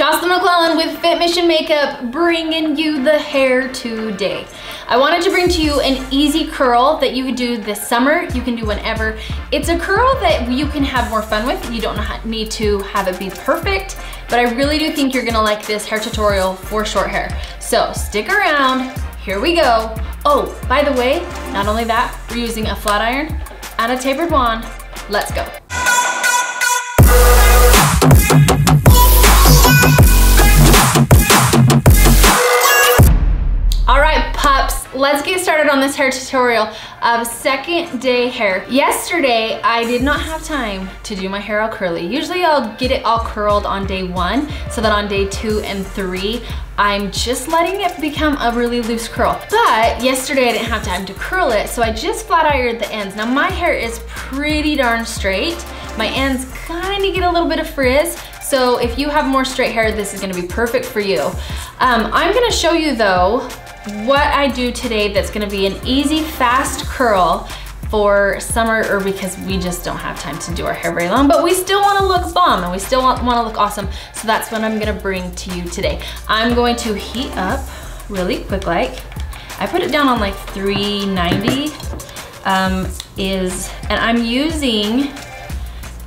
Jocelyn McClellan with Fit Mission Makeup bringing you the hair today. I wanted to bring to you an easy curl that you could do this summer. You can do whenever. It's a curl that you can have more fun with. You don't need to have it be perfect, but I really do think you're gonna like this hair tutorial for short hair. So stick around, here we go. Oh, by the way, not only that, we're using a flat iron and a tapered wand. Let's go. Let's get started on this hair tutorial of second day hair. Yesterday, I did not have time to do my hair all curly. Usually I'll get it all curled on day one, so that on day two and three, I'm just letting it become a really loose curl. But yesterday I didn't have time to curl it, so I just flat ironed the ends. Now my hair is pretty darn straight. My ends kind of get a little bit of frizz, so if you have more straight hair, this is gonna be perfect for you. Um, I'm gonna show you though, what I do today that's gonna be an easy, fast curl for summer or because we just don't have time to do our hair very long, but we still wanna look bomb and we still want, wanna look awesome. So that's what I'm gonna bring to you today. I'm going to heat up really quick like. I put it down on like 390 um, is, and I'm using,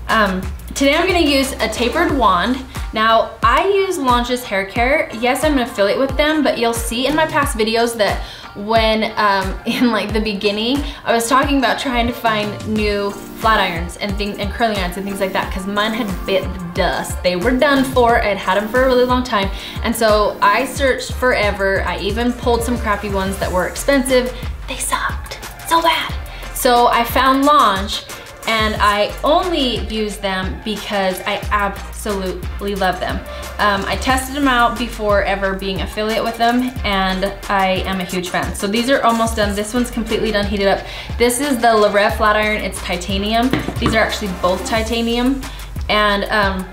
um, today I'm gonna use a tapered wand now, I use L'ange's Hair Care. Yes, I'm an affiliate with them, but you'll see in my past videos that when um, in like the beginning, I was talking about trying to find new flat irons and things and curling irons and things like that because mine had bit the dust. They were done for, I'd had them for a really long time. And so I searched forever. I even pulled some crappy ones that were expensive. They sucked so bad. So I found L'ange and I only use them because I absolutely love them. Um, I tested them out before ever being affiliate with them and I am a huge fan. So these are almost done. This one's completely done, heated up. This is the Le Reve flat iron, it's titanium. These are actually both titanium. And um,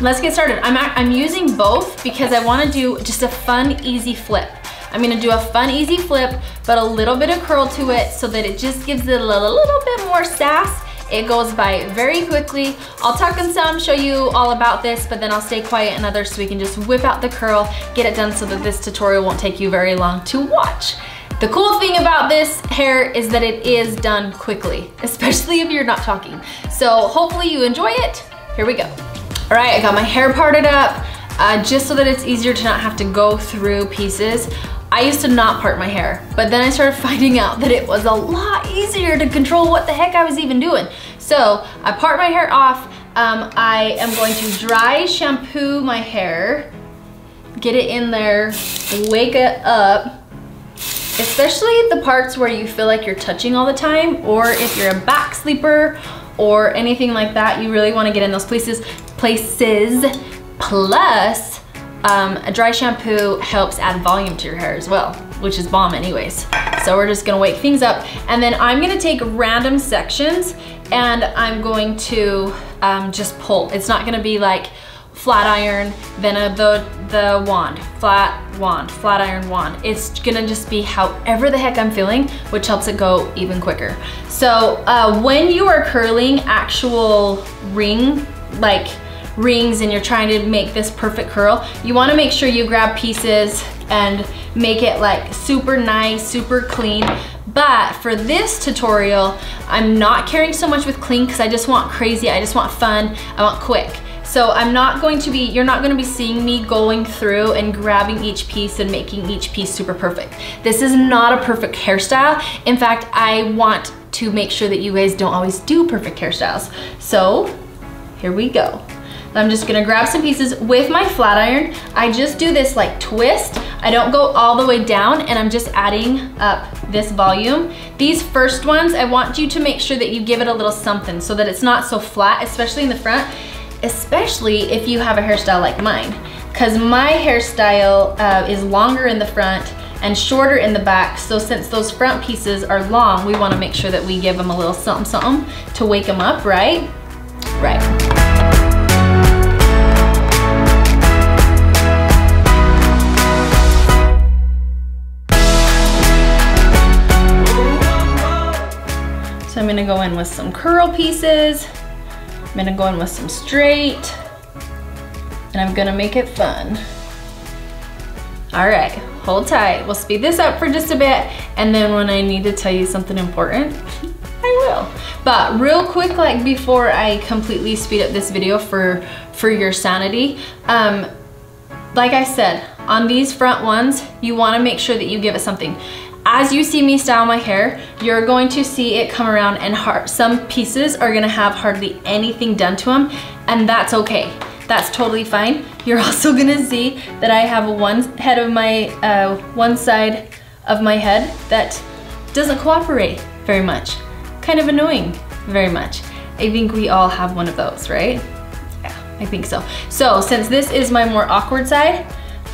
let's get started. I'm, I'm using both because I wanna do just a fun, easy flip. I'm gonna do a fun, easy flip, but a little bit of curl to it so that it just gives it a little, little bit more sass it goes by very quickly. I'll talk and some, show you all about this, but then I'll stay quiet in others so we can just whip out the curl, get it done so that this tutorial won't take you very long to watch. The cool thing about this hair is that it is done quickly, especially if you're not talking. So hopefully you enjoy it. Here we go. All right, I got my hair parted up uh, just so that it's easier to not have to go through pieces. I used to not part my hair, but then I started finding out that it was a lot easier to control what the heck I was even doing. So I part my hair off. Um, I am going to dry shampoo my hair, get it in there, wake it up, especially the parts where you feel like you're touching all the time, or if you're a back sleeper or anything like that, you really wanna get in those places. places. Plus, um, a dry shampoo helps add volume to your hair as well, which is bomb anyways. So we're just gonna wake things up. And then I'm gonna take random sections and I'm going to um, just pull. It's not gonna be like flat iron, then a, the, the wand, flat wand, flat iron wand. It's gonna just be however the heck I'm feeling, which helps it go even quicker. So uh, when you are curling actual ring, like rings and you're trying to make this perfect curl, you wanna make sure you grab pieces and make it like super nice, super clean. But for this tutorial, I'm not caring so much with clean because I just want crazy, I just want fun, I want quick. So I'm not going to be, you're not gonna be seeing me going through and grabbing each piece and making each piece super perfect. This is not a perfect hairstyle. In fact, I want to make sure that you guys don't always do perfect hairstyles. So here we go. I'm just gonna grab some pieces with my flat iron. I just do this like twist. I don't go all the way down and I'm just adding up this volume. These first ones, I want you to make sure that you give it a little something so that it's not so flat, especially in the front, especially if you have a hairstyle like mine. Cause my hairstyle uh, is longer in the front and shorter in the back. So since those front pieces are long, we wanna make sure that we give them a little something something to wake them up, right? Right. So I'm gonna go in with some curl pieces. I'm gonna go in with some straight. and I'm gonna make it fun. All right, hold tight. We'll speed this up for just a bit, and then when I need to tell you something important, I will. But real quick, like before I completely speed up this video for, for your sanity, um, like I said, on these front ones, you wanna make sure that you give it something. As you see me style my hair, you're going to see it come around and hard, some pieces are gonna have hardly anything done to them, and that's okay. That's totally fine. You're also gonna see that I have one head of my, uh, one side of my head that doesn't cooperate very much. Kind of annoying, very much. I think we all have one of those, right? Yeah, I think so. So since this is my more awkward side,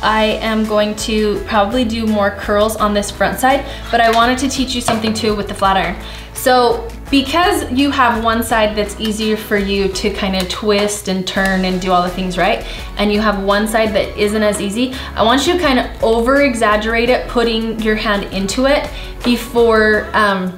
I am going to probably do more curls on this front side, but I wanted to teach you something too with the flat iron. So because you have one side that's easier for you to kind of twist and turn and do all the things right, and you have one side that isn't as easy, I want you to kind of over exaggerate it, putting your hand into it before, um,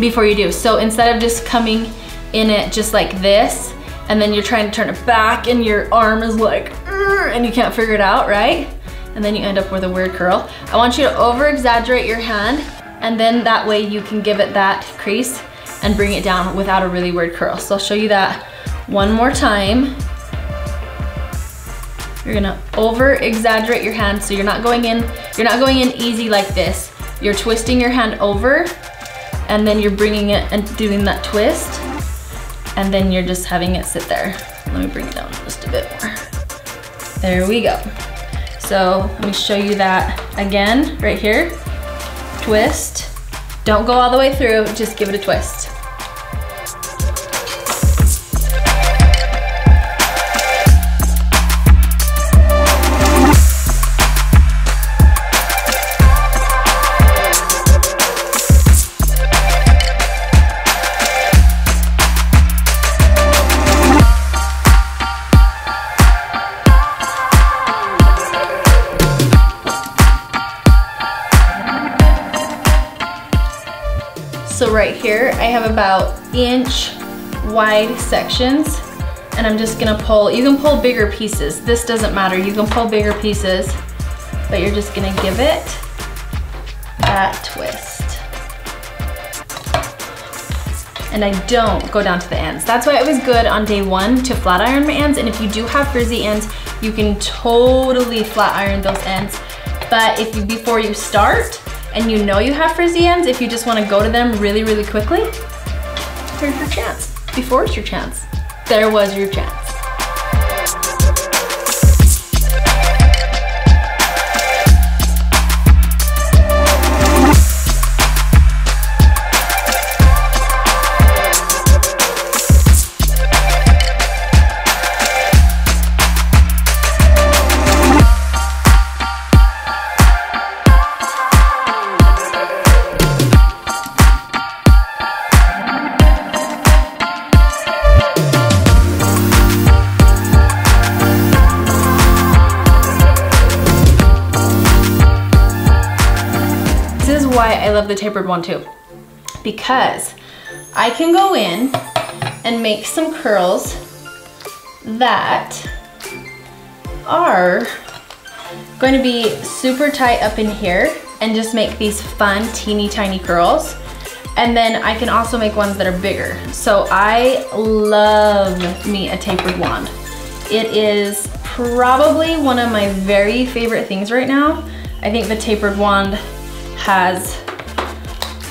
before you do. So instead of just coming in it just like this, and then you're trying to turn it back and your arm is like, and you can't figure it out, right? And then you end up with a weird curl. I want you to over exaggerate your hand and then that way you can give it that crease and bring it down without a really weird curl. So I'll show you that one more time. You're gonna over exaggerate your hand so you're not going in, you're not going in easy like this. You're twisting your hand over and then you're bringing it and doing that twist and then you're just having it sit there. Let me bring it down just a bit more. There we go. So let me show you that again, right here. Twist. Don't go all the way through, just give it a twist. Right here, I have about inch wide sections and I'm just gonna pull, you can pull bigger pieces. This doesn't matter, you can pull bigger pieces, but you're just gonna give it that twist. And I don't go down to the ends. That's why it was good on day one to flat iron my ends. And if you do have frizzy ends, you can totally flat iron those ends. But if you, before you start, and you know you have frizzy ends, if you just wanna go to them really, really quickly, here's your chance. Before it's your chance. There was your chance. Love the tapered one too. Because I can go in and make some curls that are going to be super tight up in here and just make these fun teeny tiny curls. And then I can also make ones that are bigger. So I love me a tapered wand. It is probably one of my very favorite things right now. I think the tapered wand has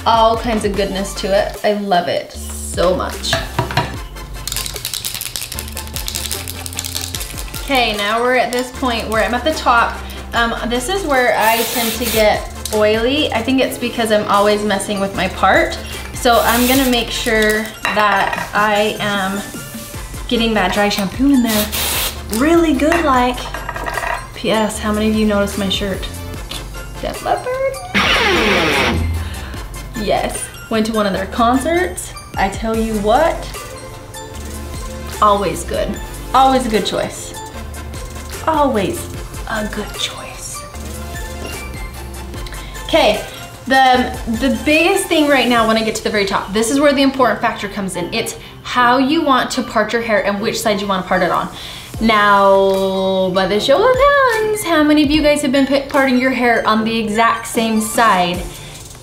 all kinds of goodness to it. I love it so much. Okay, now we're at this point where I'm at the top. Um, this is where I tend to get oily. I think it's because I'm always messing with my part. So I'm gonna make sure that I am getting that dry shampoo in there really good like. P.S. How many of you noticed my shirt? Def Leppard? Yes, went to one of their concerts. I tell you what, always good. Always a good choice. Always a good choice. Okay, the, the biggest thing right now when I get to the very top, this is where the important factor comes in. It's how you want to part your hair and which side you want to part it on. Now, by the show of hands, how many of you guys have been parting your hair on the exact same side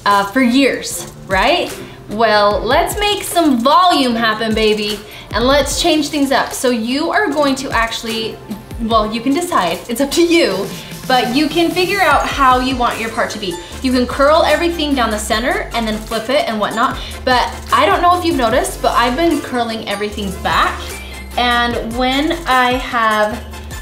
uh, for years, right? Well, let's make some volume happen, baby, and let's change things up. So you are going to actually, well, you can decide, it's up to you, but you can figure out how you want your part to be. You can curl everything down the center and then flip it and whatnot, but I don't know if you've noticed, but I've been curling everything back, and when I have,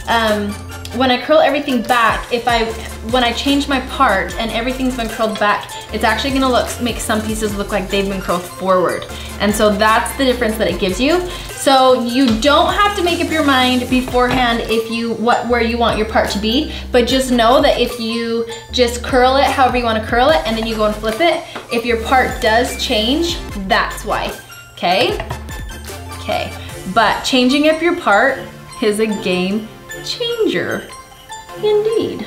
um, when I curl everything back, if I, when I change my part and everything's been curled back, it's actually gonna look, make some pieces look like they've been curled forward. And so that's the difference that it gives you. So you don't have to make up your mind beforehand if you, what, where you want your part to be, but just know that if you just curl it however you wanna curl it and then you go and flip it, if your part does change, that's why, okay? Okay, but changing up your part is a game changer, indeed.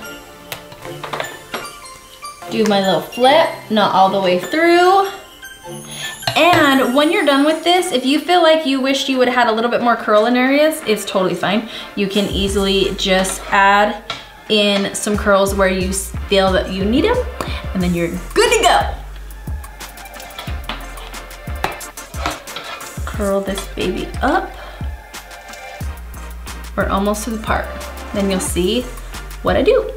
Do my little flip, not all the way through. And when you're done with this, if you feel like you wished you would have had a little bit more curl in areas, it's totally fine. You can easily just add in some curls where you feel that you need them, and then you're good to go. Curl this baby up. We're almost to the part. Then you'll see what I do.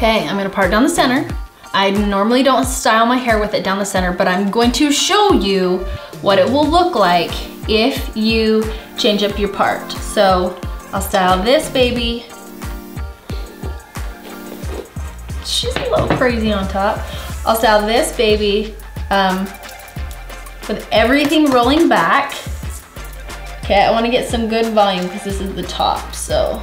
Okay, I'm gonna part down the center. I normally don't style my hair with it down the center, but I'm going to show you what it will look like if you change up your part. So I'll style this baby. She's a little crazy on top. I'll style this baby um, with everything rolling back. Okay, I wanna get some good volume because this is the top, so.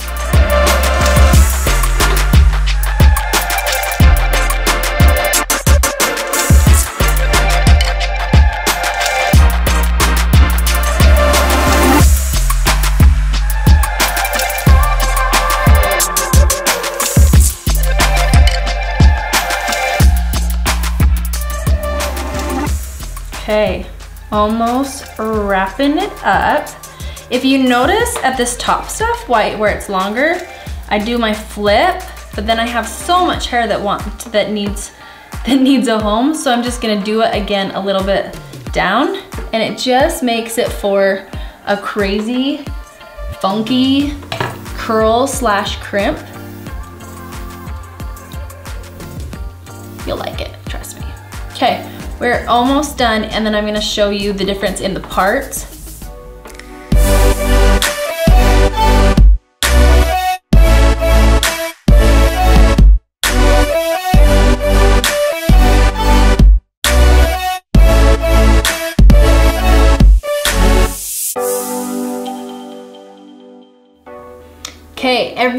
Almost wrapping it up. If you notice at this top stuff, white where it's longer, I do my flip, but then I have so much hair that want that needs that needs a home, so I'm just gonna do it again a little bit down, and it just makes it for a crazy, funky curl slash crimp. You'll like we're almost done and then I'm gonna show you the difference in the parts.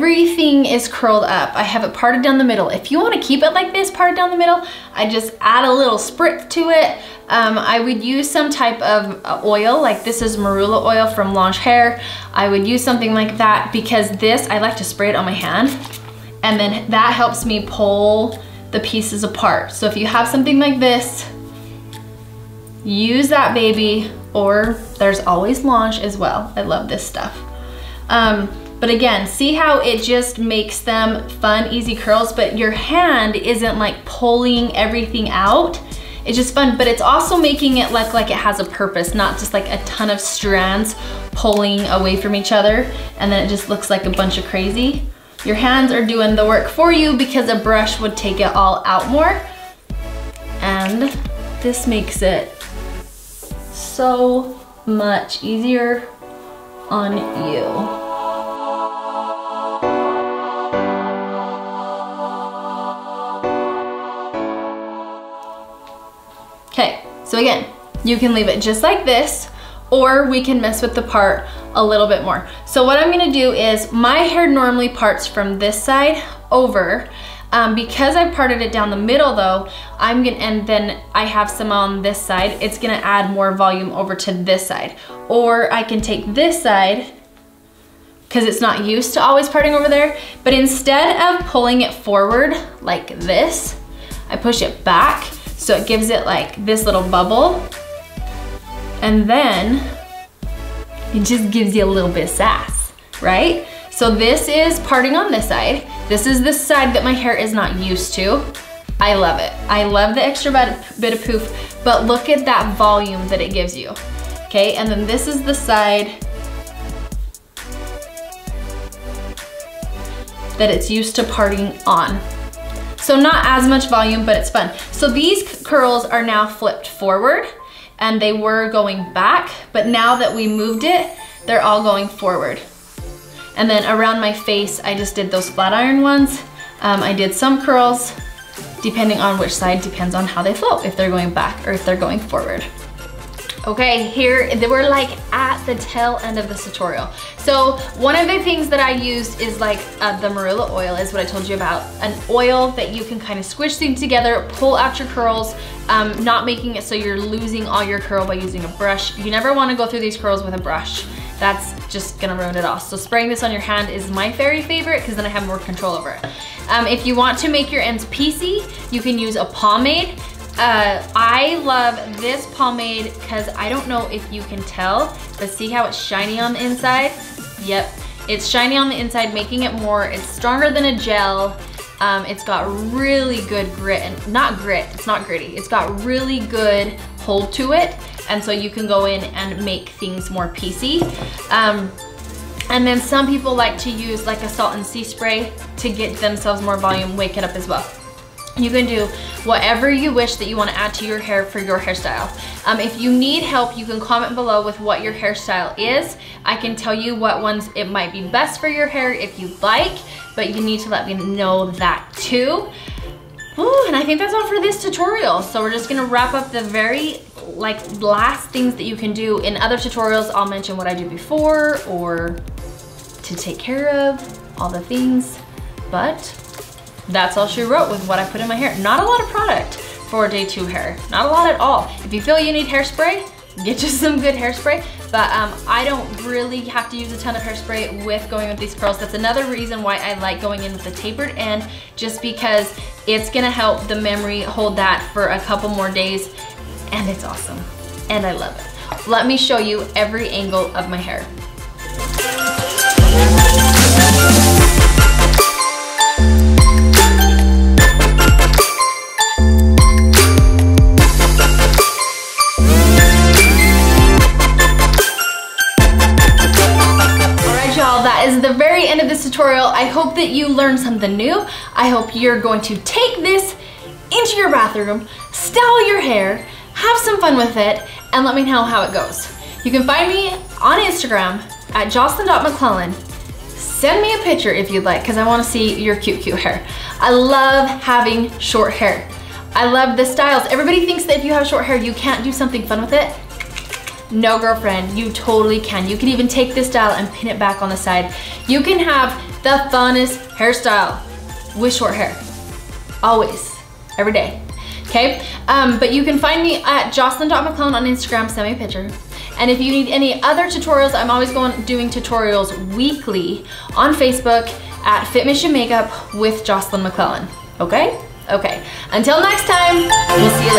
Everything is curled up. I have it parted down the middle. If you wanna keep it like this, parted down the middle, I just add a little spritz to it. Um, I would use some type of uh, oil, like this is marula oil from L'ange Hair. I would use something like that because this, I like to spray it on my hand, and then that helps me pull the pieces apart. So if you have something like this, use that baby, or there's always L'ange as well. I love this stuff. Um, but again, see how it just makes them fun, easy curls, but your hand isn't like pulling everything out. It's just fun, but it's also making it look like it has a purpose, not just like a ton of strands pulling away from each other, and then it just looks like a bunch of crazy. Your hands are doing the work for you because a brush would take it all out more. And this makes it so much easier on you. So again, you can leave it just like this, or we can mess with the part a little bit more. So what I'm gonna do is, my hair normally parts from this side over, um, because I parted it down the middle though, I'm gonna, and then I have some on this side, it's gonna add more volume over to this side. Or I can take this side, because it's not used to always parting over there, but instead of pulling it forward like this, I push it back so it gives it like this little bubble. And then it just gives you a little bit of sass, right? So this is parting on this side. This is the side that my hair is not used to. I love it. I love the extra bit of poof, but look at that volume that it gives you. Okay, and then this is the side that it's used to parting on. So not as much volume, but it's fun. So these curls are now flipped forward and they were going back, but now that we moved it, they're all going forward. And then around my face, I just did those flat iron ones. Um, I did some curls, depending on which side, depends on how they flow, if they're going back or if they're going forward. Okay, here, were like at the tail end of this tutorial. So one of the things that I used is like uh, the marula oil is what I told you about. An oil that you can kind of squish things together, pull out your curls, um, not making it so you're losing all your curl by using a brush. You never wanna go through these curls with a brush that's just gonna ruin it all. So spraying this on your hand is my very favorite because then I have more control over it. Um, if you want to make your ends piecey, you can use a pomade. Uh, I love this pomade because I don't know if you can tell, but see how it's shiny on the inside? Yep, it's shiny on the inside, making it more, it's stronger than a gel. Um, it's got really good grit, and not grit, it's not gritty. It's got really good hold to it and so you can go in and make things more piecey. Um, and then some people like to use like a salt and sea spray to get themselves more volume, wake it up as well. You can do whatever you wish that you want to add to your hair for your hairstyle. Um, if you need help, you can comment below with what your hairstyle is. I can tell you what ones it might be best for your hair if you like, but you need to let me know that too. Ooh, and I think that's all for this tutorial. So we're just gonna wrap up the very like last things that you can do. In other tutorials, I'll mention what I do before or to take care of, all the things. But that's all she wrote with what I put in my hair. Not a lot of product for day two hair. Not a lot at all. If you feel you need hairspray, get you some good hairspray. But um, I don't really have to use a ton of hairspray with going with these curls. That's another reason why I like going in with the tapered end, just because it's gonna help the memory hold that for a couple more days, and it's awesome, and I love it. Let me show you every angle of my hair. That you learned something new. I hope you're going to take this into your bathroom, style your hair, have some fun with it, and let me know how it goes. You can find me on Instagram at jocelyn.mcclellan. Send me a picture if you'd like, because I want to see your cute, cute hair. I love having short hair. I love the styles. Everybody thinks that if you have short hair, you can't do something fun with it. No, girlfriend, you totally can. You can even take this style and pin it back on the side. You can have the funnest hairstyle with short hair. Always, every day, okay? Um, but you can find me at jocelyn.mcclellan on Instagram, send me a picture. And if you need any other tutorials, I'm always going doing tutorials weekly on Facebook at Fit Mission Makeup with Jocelyn McClellan, okay? Okay, until next time, we'll see you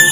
later.